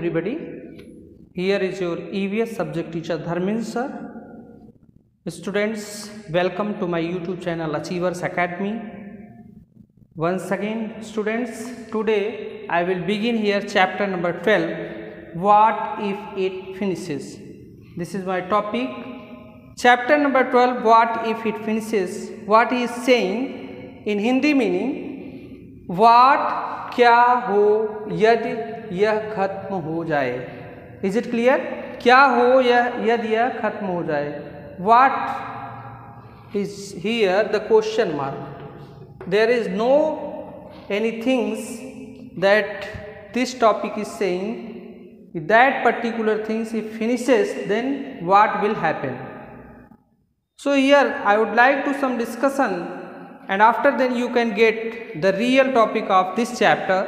everybody here is your EVS subject teacher Dharmin sir students welcome to my youtube channel achievers academy once again students today I will begin here chapter number 12 what if it finishes this is my topic chapter number 12 what if it finishes what he is saying in Hindi meaning what क्या हो यदि यह खत्म हो जाए is it clear क्या हो यह यदि यह खत्म हो जाए what is here the question mark there is no any things that this topic is saying that particular things if finishes then what will happen so here I would like to some discussion and after then you can get the real topic of this chapter.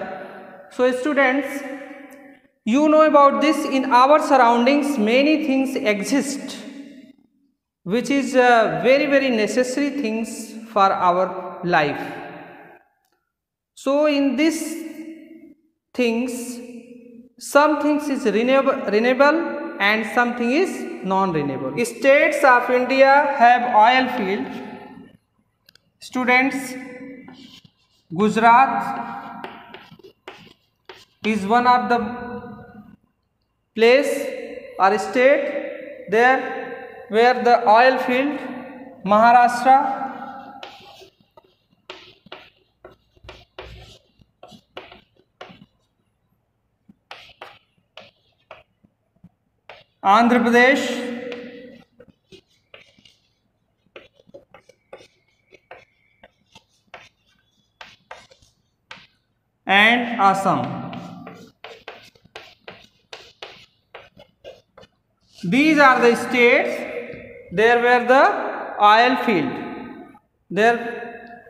So students, you know about this in our surroundings many things exist which is uh, very very necessary things for our life. So in these things some things is renewable, renewable and something is non-renewable. States of India have oil field students Gujarat is one of the place or state there where the oil field maharashtra andhra pradesh and Assam these are the states there where the oil field there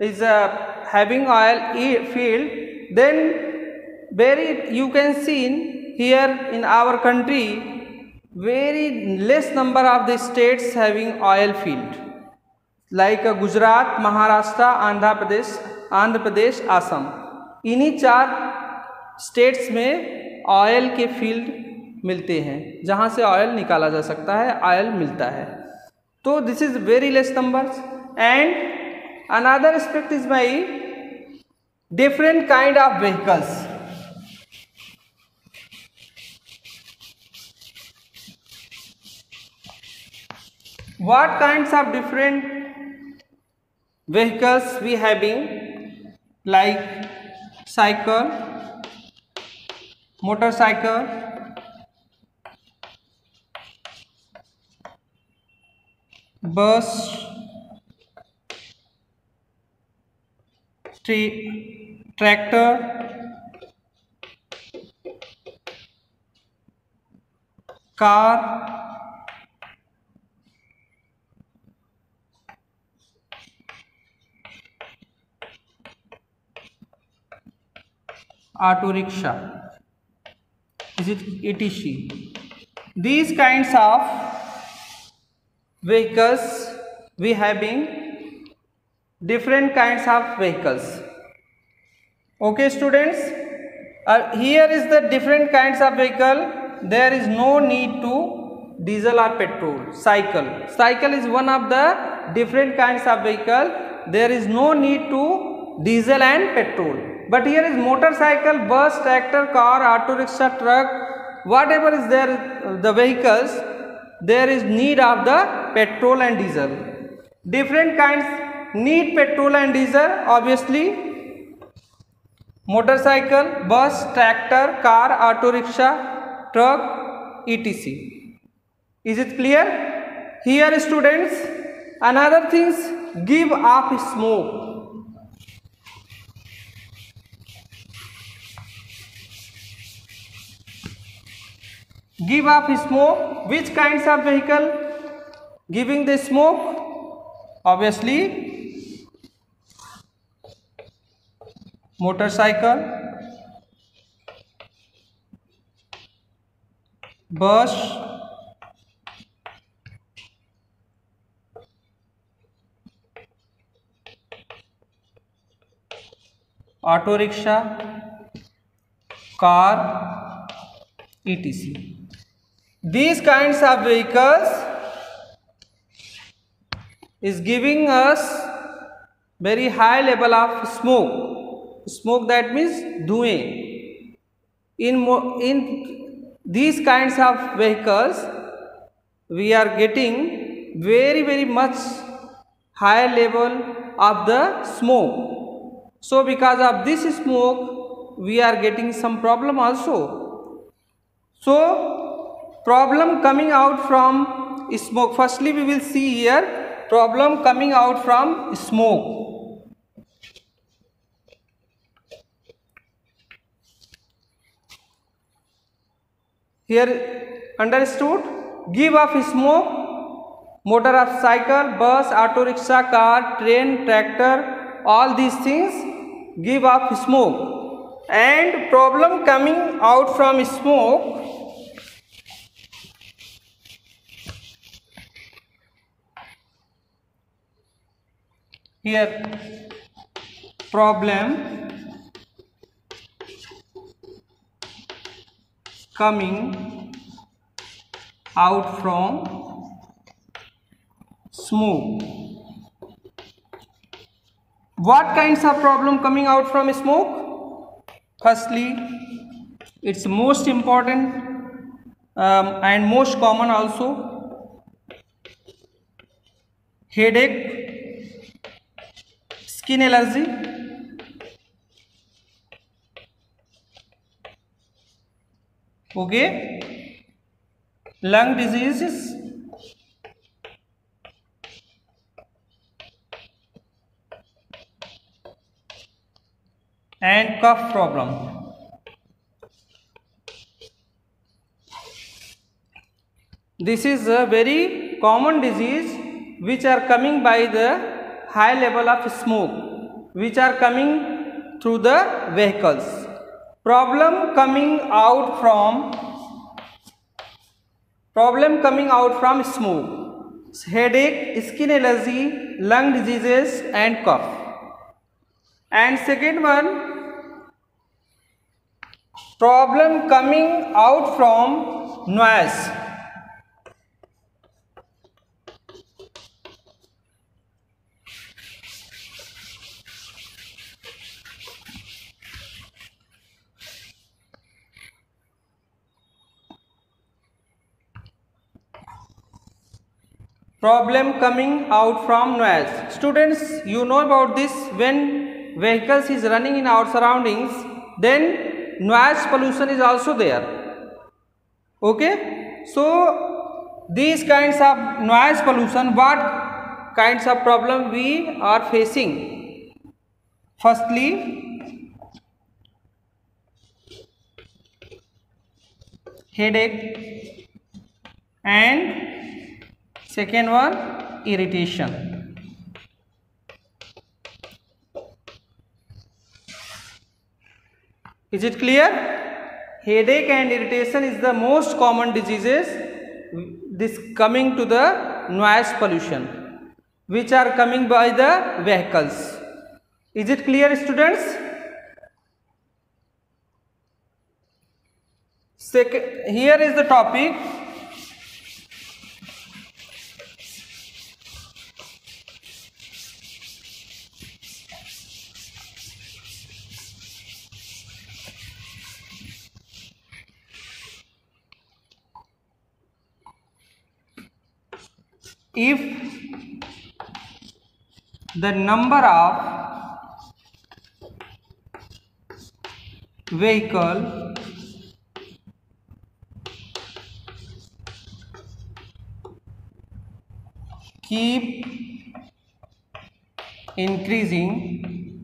is having oil field then very you can seen here in our country very less number of the states having oil field like Gujarat Maharashtra Andhra Pradesh Andhra Pradesh Assam इन्हीं चार states में oil के field मिलते हैं जहाँ से oil निकाला जा सकता है ऑयल मिलता है तो this is very less numbers and another aspect is my different kind of vehicles what kinds of different vehicles we having like cycle motorcycle bus tractor car auto rickshaw is it etc these kinds of vehicles we having different kinds of vehicles okay students uh, here is the different kinds of vehicle there is no need to diesel or petrol cycle cycle is one of the different kinds of vehicle there is no need to diesel and petrol but here is motorcycle bus tractor car auto rickshaw truck whatever is there the vehicles there is need of the petrol and diesel different kinds need petrol and diesel obviously motorcycle bus tractor car auto rickshaw truck etc is it clear here students another things give off smoke Give off smoke. Which kinds of vehicle giving the smoke? Obviously, motorcycle, bus, auto rickshaw, car, etc these kinds of vehicles is giving us very high level of smoke smoke that means dhue in in these kinds of vehicles we are getting very very much higher level of the smoke so because of this smoke we are getting some problem also so problem coming out from smoke firstly we will see here problem coming out from smoke here understood give off smoke motor of cycle bus auto rickshaw car train tractor all these things give off smoke and problem coming out from smoke here problem coming out from smoke what kinds of problem coming out from smoke firstly it's most important um, and most common also headache Skin allergy, okay, lung diseases, and cough problem. This is a very common disease which are coming by the high level of smoke which are coming through the vehicles. Problem coming out from problem coming out from smoke, headache, skin allergy, lung diseases and cough. And second one problem coming out from noise problem coming out from noise students you know about this when vehicles is running in our surroundings then noise pollution is also there okay so these kinds of noise pollution what kinds of problem we are facing firstly headache and Second one, irritation. Is it clear? Headache and irritation is the most common diseases this coming to the noise pollution which are coming by the vehicles. Is it clear students? Second, here is the topic if the number of vehicle keep increasing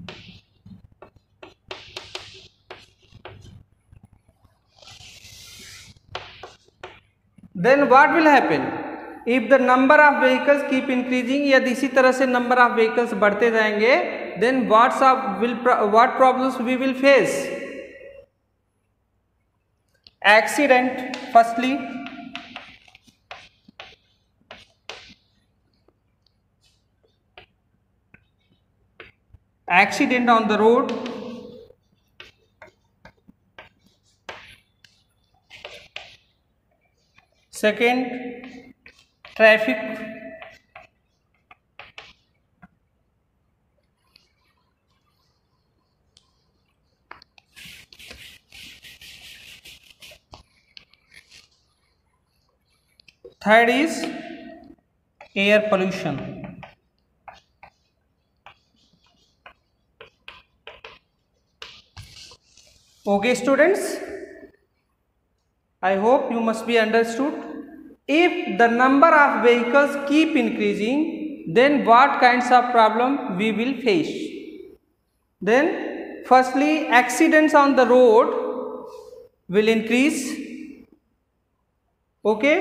then what will happen if the number of vehicles keep increasing यदि इसी तरह से number of vehicles बढ़ते जाएंगे then what's of will what problems we will face accident firstly accident on the road second traffic. Third is air pollution. Okay students, I hope you must be understood. if the number of vehicles keep increasing then what kinds of problem we will face then firstly accidents on the road will increase okay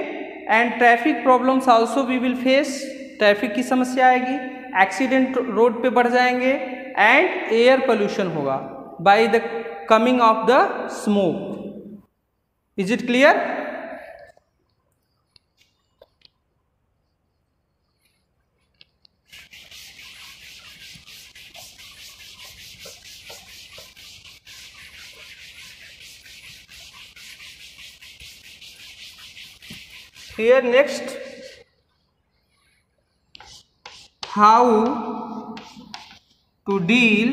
and traffic problems also we will face traffic की समस्या आएगी accident road पे बढ़ जाएंगे and air pollution होगा by the coming of the smoke is it clear here next how to deal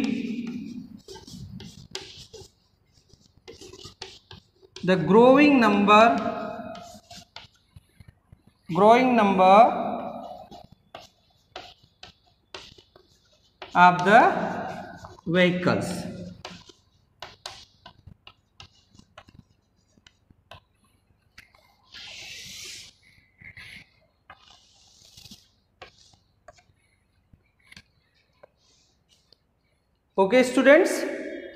the growing number growing number of the vehicles okay students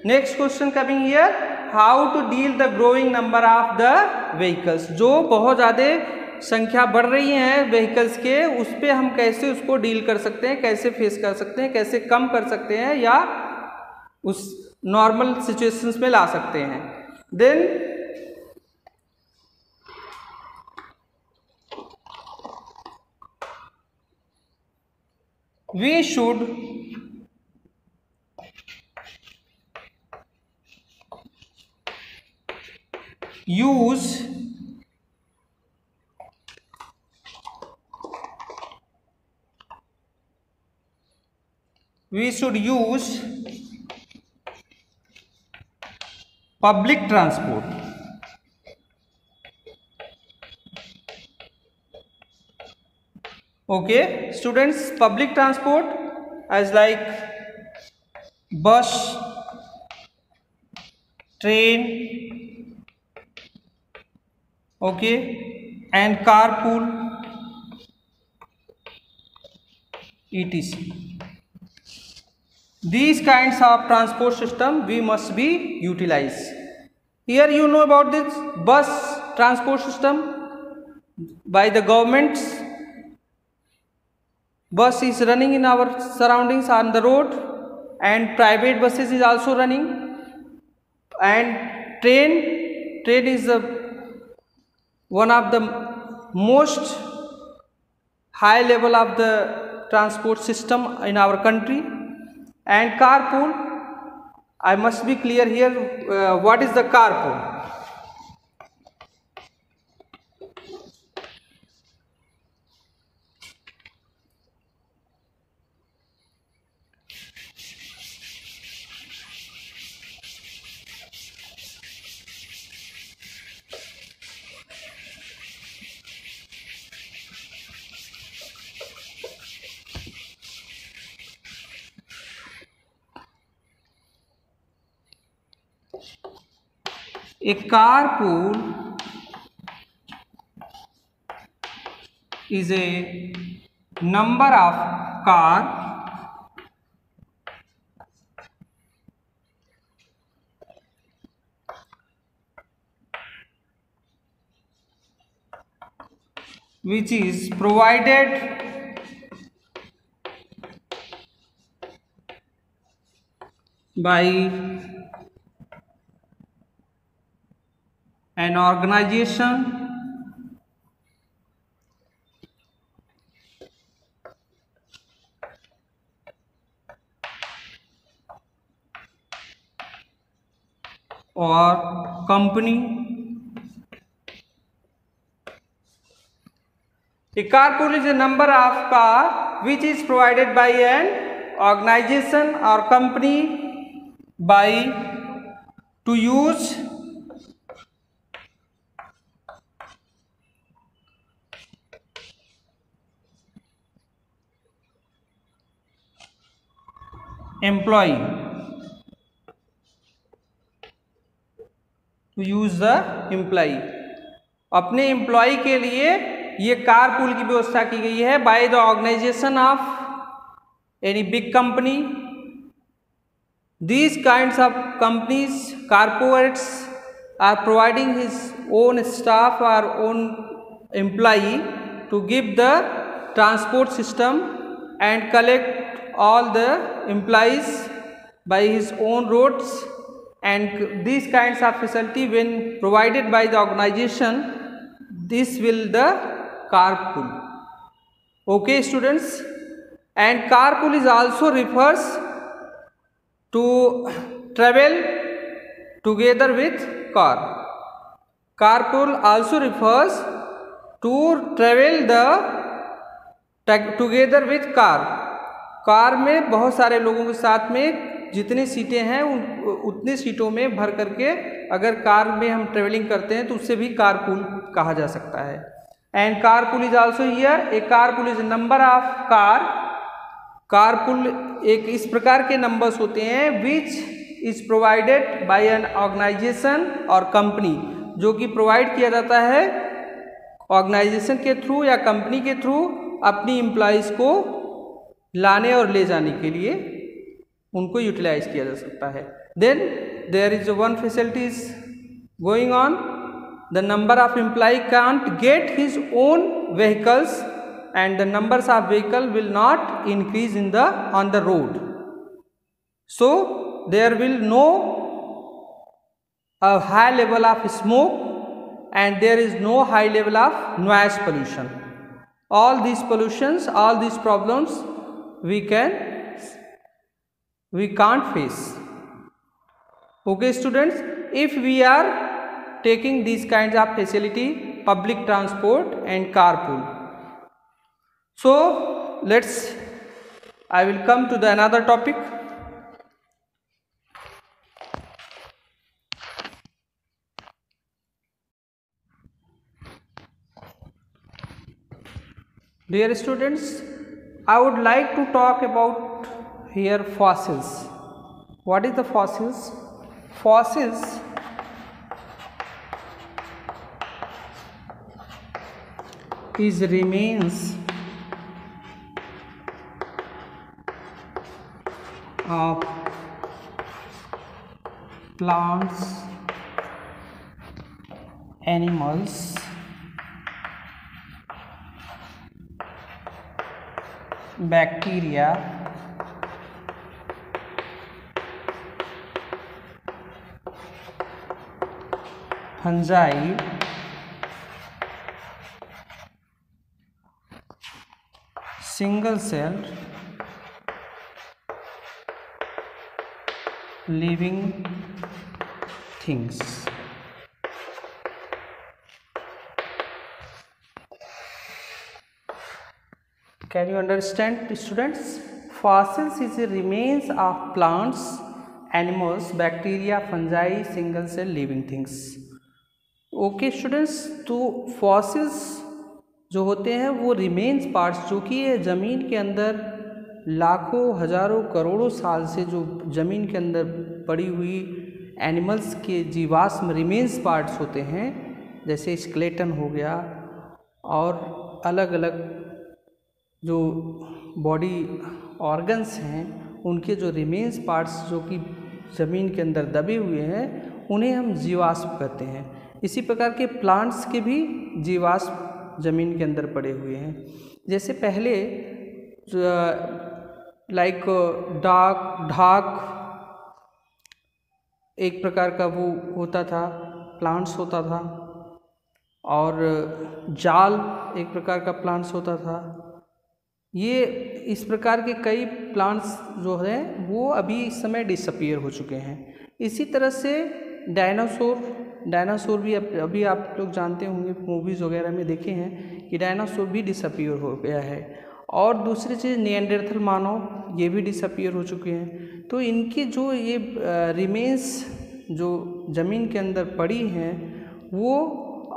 next question coming year how to deal the growing number of the vehicles जो बहुत ज़्यादा संख्या बढ़ रही है vehicles के उस पर हम कैसे उसको डील कर सकते हैं कैसे फेस कर सकते हैं कैसे कम कर सकते हैं या उस नॉर्मल सिचुएशंस में ला सकते हैं then we should use we should use public transport okay students public transport as like bus train okay and carpool etc these kinds of transport system we must be utilize here you know about this bus transport system by the governments bus is running in our surroundings on the road and private buses is also running and train train is a one of the most high level of the transport system in our country and carpool I must be clear here uh, what is the carpool A carpool is a number of car which is provided by an organization or company a carpool is a number of car which is provided by an organization or company by to use employee to use the employee अपने employ के लिए ये carpool की व्यवस्था की गई है by the organisation of any big company these kinds of companies corporates are providing his own staff or own employee to give the transport system and collect all the employees by his own roads and these kinds of facility when provided by the organization this will the carpool okay students and carpool is also refers to travel together with car carpool also refers to travel the together with car car में बहुत सारे लोगों के साथ में जितनी सीटें हैं उन उतनी सीटों में भर करके अगर कार में हम ट्रेवलिंग करते हैं तो उससे भी कार कहा जा सकता है and car pool is also here a car pool is number of car car pool एक इस प्रकार के नंबर्स होते हैं which is provided by an organisation और कंपनी जो कि प्रोवाइड किया जाता है ऑर्गेनाइजेशन के थ्रू या कंपनी के थ्रू अपनी इम्प्लॉयज़ को लाने और ले जाने के लिए उनको यूटिलाइज किया जा सकता है then there is one facilities going on the number of employee can't get his own vehicles and the numbers of vehicle will not increase in the on the road so there will no a high level of smoke and there is no high level of noise pollution all these pollutions all these problems we can we can't face. okay students if we are taking these kinds of facility public transport and carpool so let's i will come to the another topic dear students I would like to talk about here fossils. What is the fossils? Fossils is remains of plants, animals bacteria fungi single cell living things Can you understand students? Fossils is remains of plants, animals, bacteria, fungi, single cell living things. Okay students तो fossils जो होते हैं वो remains parts जो कि ज़मीन के अंदर लाखों हज़ारों करोड़ों साल से जो ज़मीन के अंदर पड़ी हुई एनिमल्स के जीवाश्म रिमेन्स पार्ट्स होते हैं जैसे स्केलेटन हो गया और अलग अलग जो बॉडी ऑर्गन्स हैं उनके जो रिमेन्स पार्ट्स जो कि ज़मीन के अंदर दबे हुए हैं उन्हें हम जीवाश्म कहते हैं इसी प्रकार के प्लांट्स के भी जीवाश्म ज़मीन के अंदर पड़े हुए हैं जैसे पहले लाइक डाक ढाक एक प्रकार का वो होता था प्लांट्स होता था और जाल एक प्रकार का प्लांट्स होता था ये इस प्रकार के कई प्लांट्स जो हैं वो अभी इस समय डिसअपियर हो चुके हैं इसी तरह से डायनासोर डायनासोर भी अभी आप लोग जानते होंगे मूवीज़ वगैरह में देखे हैं कि डायनासोर भी डिसअपियर हो गया है और दूसरी चीज़ नियंडरथल मानव ये भी डिसअपियर हो चुके हैं तो इनकी जो ये रिमेंस जो ज़मीन के अंदर पड़ी हैं वो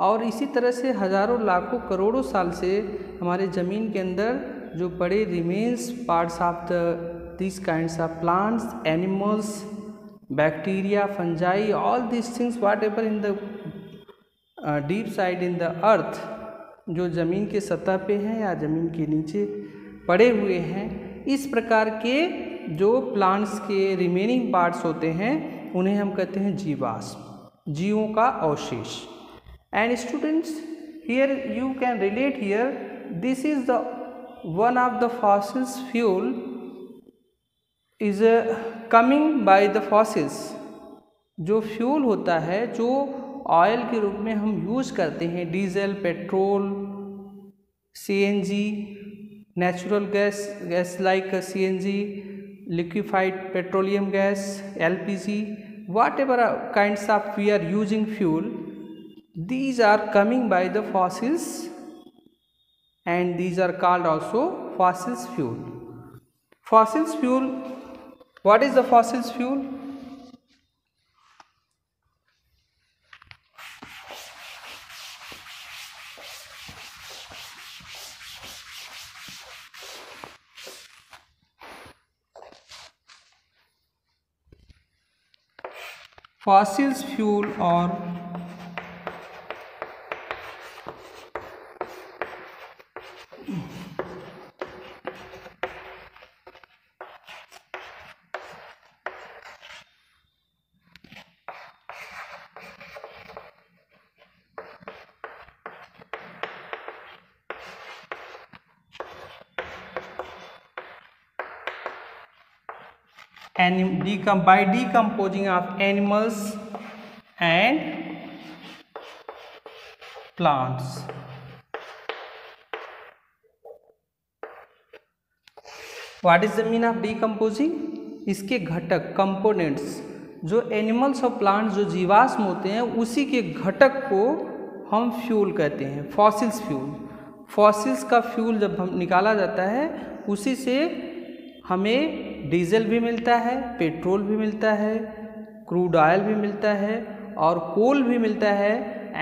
और इसी तरह से हज़ारों लाखों करोड़ों साल से हमारे ज़मीन के अंदर जो बड़े remains parts of the this kind of plants animals bacteria fungi all this things whatever in the deep side in the earth जो ज़मीन के सतह पे हैं या ज़मीन के नीचे पड़े हुए हैं इस प्रकार के जो प्लांट्स के रिमेनिंग पार्ट्स होते हैं उन्हें हम कहते हैं जीवाश्म जीवों का अवशेष and students here you can relate here this is the one of the fossil fuel is coming by the fossils जो फ्यूल होता है जो ऑयल के रूप में हम यूज़ करते हैं diesel petrol CNG natural gas gas like CNG liquefied petroleum gas lpg whatever kinds of we are using fuel these are coming by the fossils and these are called also fossils fuel. Fossils fuel, what is the fossils fuel? Fossils fuel or एनिम by decomposing of animals and plants what is the mean of decomposing इसके घटक components जो animals और plants जो जीवाश्म होते हैं उसी के घटक को हम फ्यूल कहते हैं फॉसिल्स फ्यूल फॉसिल्स का फ्यूल जब हम निकाला जाता है उसी से हमें डीजल भी मिलता है पेट्रोल भी मिलता है क्रूड ऑयल भी मिलता है और कोल भी मिलता है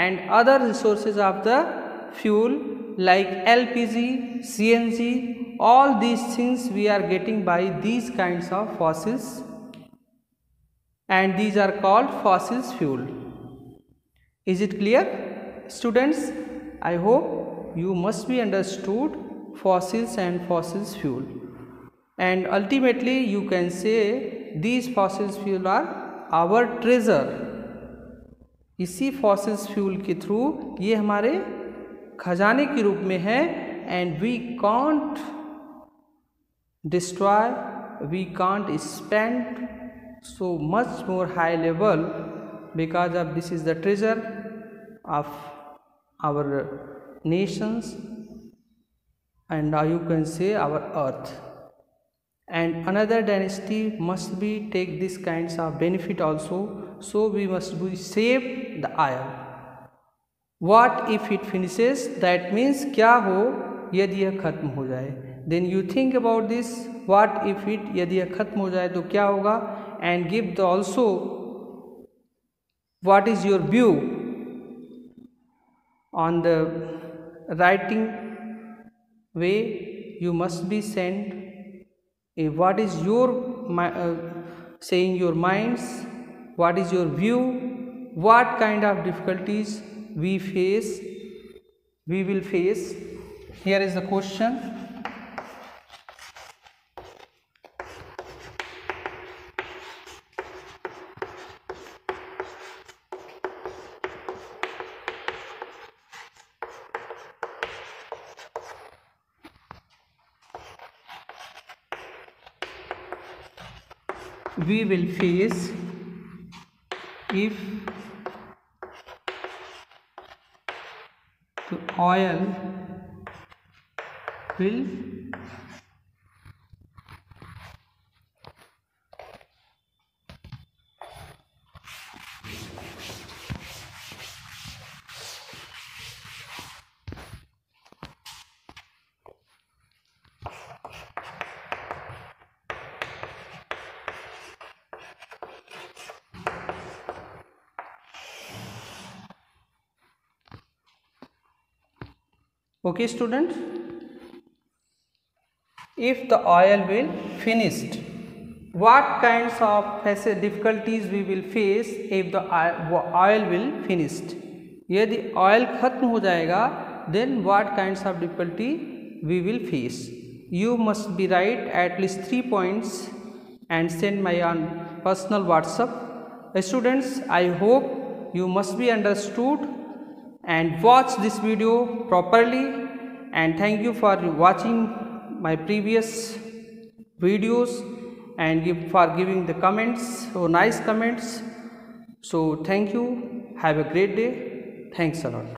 and other resources of the fuel like L P G C N G all these things we are getting by these kind of fossils and these are called fossils fuel is it clear students I hope you must be understood fossils and fossils fuel and ultimately you can say these fossils fuel are our treasure. इसी fossils fuel के through ये हमारे खजाने के रूप में है and we can't destroy we can't spend so much more high level because of this is the treasure of our Nations and uh, you can say our earth and another dynasty must be take this kinds of benefit also so we must be save the iron what if it finishes that means क्या हो यदि यह खत्म हो जाए then you think about this what if it यदि यह खत्म हो जाए तो क्या होगा and give the also what is your view on the writing way you must be sent if eh, what is your uh, saying your minds what is your view what kind of difficulties we face we will face here is the question we will face if the oil will okay students if the oil will finished what kinds of difficulties we will face if the oil will finished यदि oil खत्म हो जाएगा then what kinds of difficulty we will face you must be right at least three points and send my on personal whatsapp uh, students i hope you must be understood and watch this video properly and thank you for watching my previous videos and give, for giving the comments so nice comments so thank you have a great day thanks a lot